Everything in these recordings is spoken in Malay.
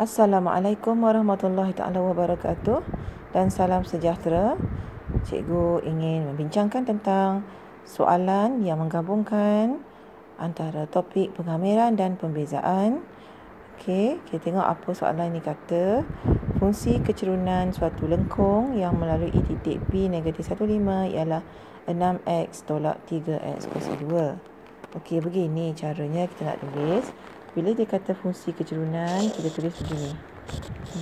Assalamualaikum warahmatullahi taala wabarakatuh dan salam sejahtera. Cikgu ingin membincangkan tentang soalan yang menggabungkan antara topik pengameran dan pembezaan. Okey, kita tengok apa soalan ini kata. Fungsi kecerunan suatu lengkung yang melalui titik P negatif 15 ialah 6x tolak 3x kuasa 2. Okey, begini caranya kita nak tulis. Bila dia kata fungsi kecerunan, kita tulis begini.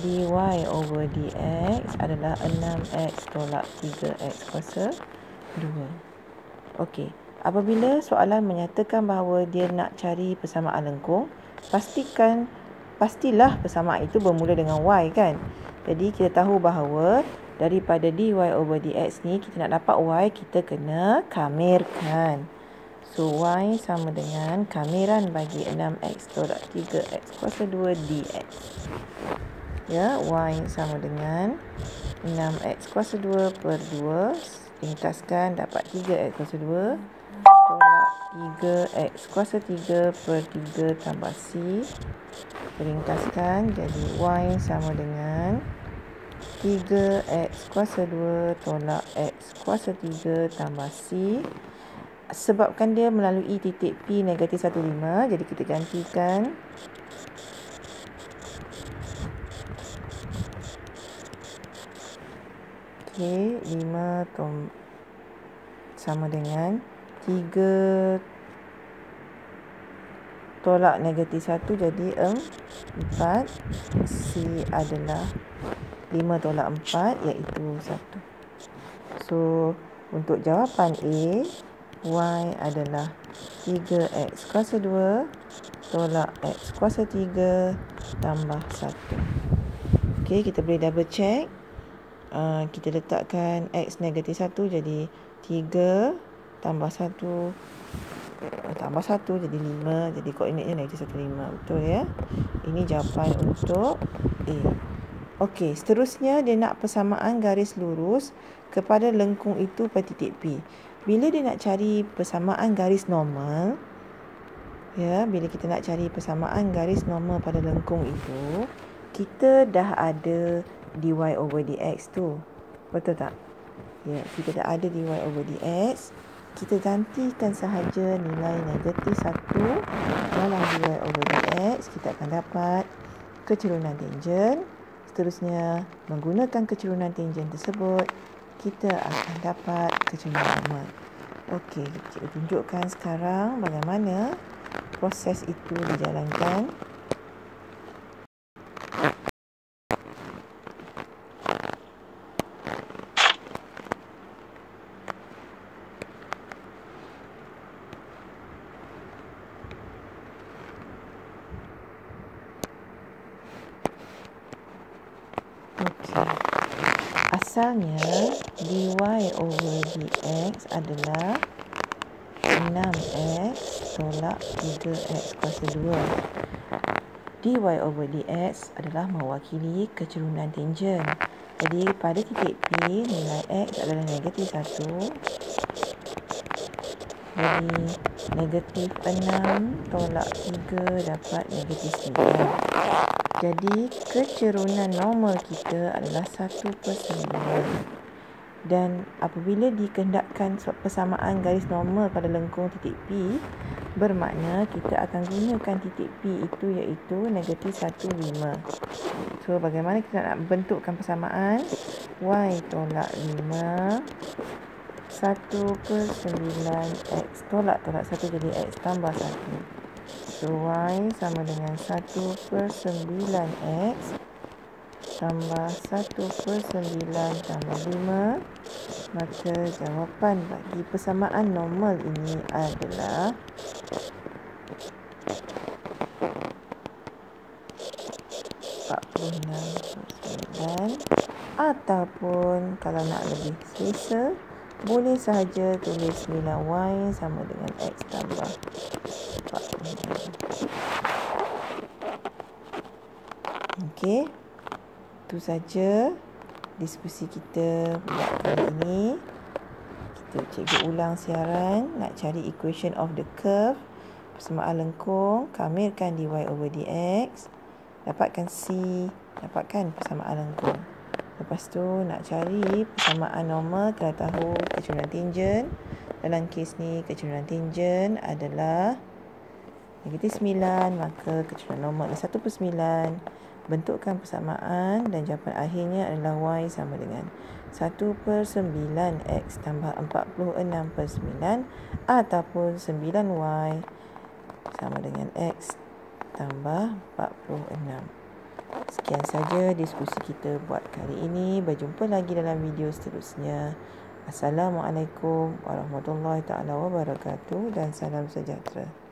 dy over dx adalah 6x tolak 3x kuasa 2. Okey. Apabila soalan menyatakan bahawa dia nak cari persamaan lengkung, pastikan pastilah persamaan itu bermula dengan y kan. Jadi kita tahu bahawa daripada dy over dx ni kita nak dapat y kita kena kamirkan. So y sama dengan kamiran bagi 6x tolak 3x kuasa 2 dx. Ya, y sama dengan 6x kuasa 2 per 2. Ringkaskan dapat 3x kuasa 2 tolak 3x kuasa 3 per 3 tambah c. Ringkaskan jadi y sama dengan 3x kuasa 2 tolak x kuasa 3 tambah c sebabkan dia melalui titik P negatif 15 jadi kita gantikan. Okey, 5 tom sama dengan 3 tolak negatif 1 jadi 4 C adalah 5 tolak 4 iaitu 1 so untuk jawapan A Y adalah 3X kuasa 2 tolak X kuasa 3 tambah 1. Okey, kita boleh double check. Uh, kita letakkan X negatif 1 jadi 3 tambah 1 uh, tambah 1 jadi 5 jadi koordinatnya negatif 1, 5 betul ya ini jawapan untuk A Okey, seterusnya dia nak persamaan garis lurus kepada lengkung itu pada titik P bila dia nak cari persamaan garis normal ya bila kita nak cari persamaan garis normal pada lengkung itu kita dah ada dy over dx tu. Betul tak? Ya kita dah ada dy over dx kita gantikan sahaja nilai negatif 1 dalam dy over dx kita akan dapat kecerunan tangent. Seterusnya menggunakan kecerunan tangent tersebut kita akan dapat kecerunan normal. Okey, kita tunjukkan sekarang bagaimana proses itu dijalankan. Asalnya dy over dx adalah 6x tolak 3x kuasa 2. dy over dx adalah mewakili kecerunan tangent. Jadi pada titik P nilai x adalah negatif 1. Jadi negatif 6 tolak 3 dapat negatif 9. Jadi kecerunan normal kita adalah 1 per 9. Dan apabila dikendakkan persamaan garis normal pada lengkung titik P, bermakna kita akan gunakan titik P itu iaitu negatif 1, 5. So bagaimana kita nak bentukkan persamaan? Y tolak 5. 1 per 9 X tolak tolak 1 jadi X tambah 1. Y sama dengan 1 per 9X tambah 1 per 9 tambah 5 Maka jawapan bagi persamaan normal ini adalah ataupun kalau nak lebih selesa boleh sahaja tulis nilai y sama dengan x tambah Okey. Itu saja diskusi kita buat kali ini. Kita cikgu ulang siaran nak cari equation of the curve persamaan lengkung, kamirkan dy over dx. Dapatkan C. Dapatkan persamaan lengkung. Lepas tu nak cari persamaan normal kena tahu kecurahan tingen. Dalam kes ni kecurahan tingen adalah negatif 9 maka kecurahan normal adalah 1 per 9. Bentukkan persamaan dan jawapan akhirnya adalah Y sama dengan 1 per 9 X tambah 46 per 9 ataupun 9Y sama dengan X tambah 46. Sekian saja diskusi kita buat kali ini. Berjumpa lagi dalam video seterusnya. Assalamualaikum warahmatullahi taala wabarakatuh dan salam sejahtera.